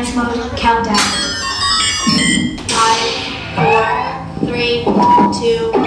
Dance mode countdown. Five, four, three, two,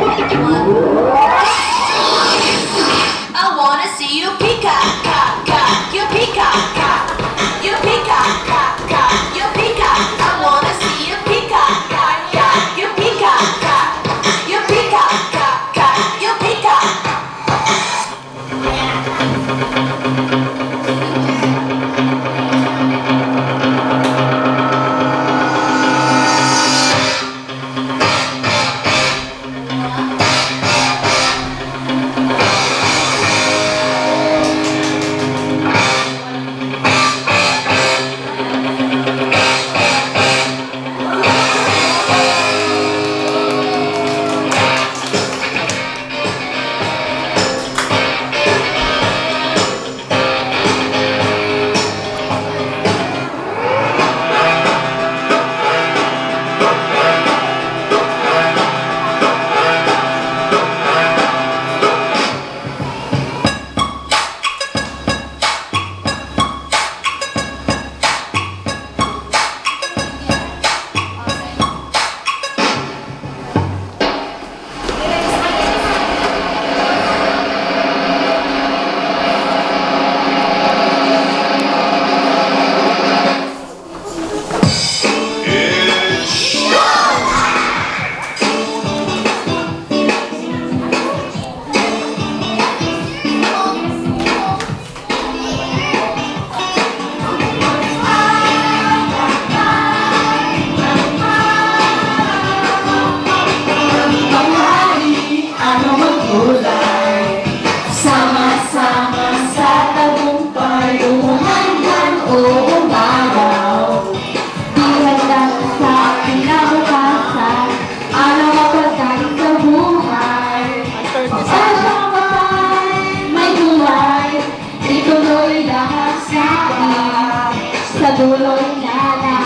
tuloy lahat sa akin. Sa dulo na lahat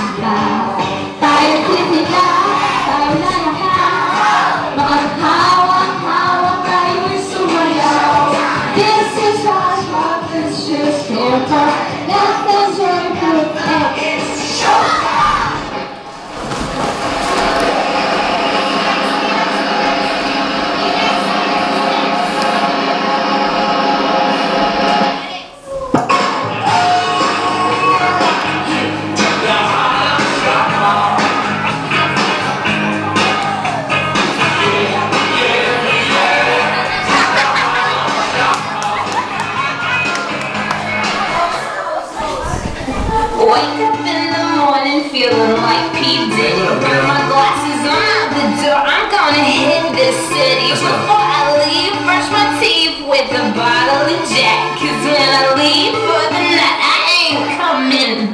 Put my glasses on the door. I'm gonna hit this city. Before I leave, brush my teeth with a bottle of Jack. Cause when I leave for the night, I ain't coming